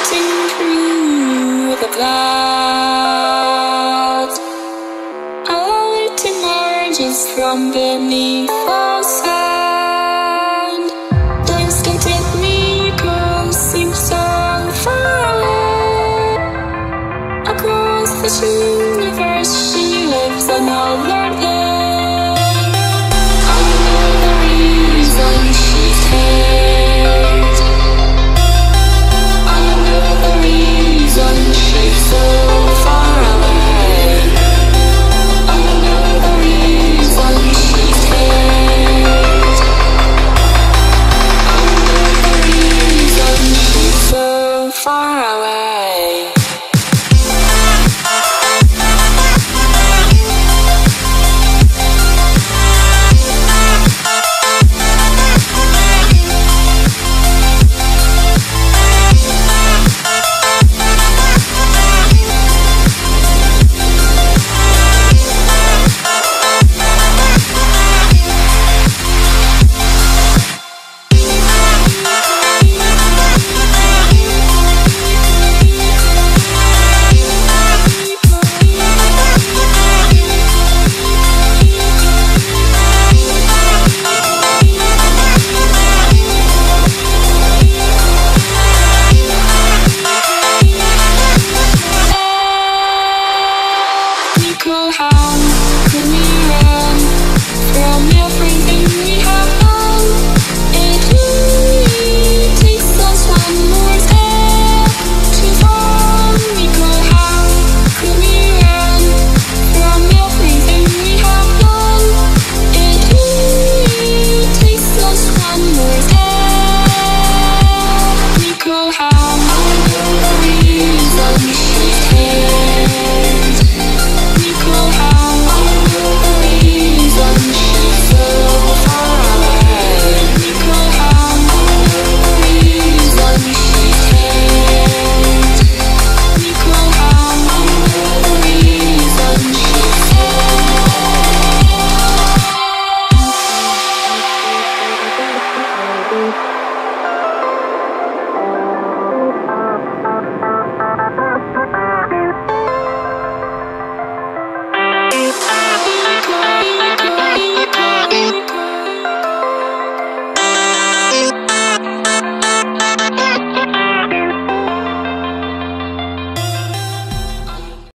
floating through the clouds. A light emerges from beneath the sand. Dance to take me across, sing song far away. Across this universe, she lives another. know house.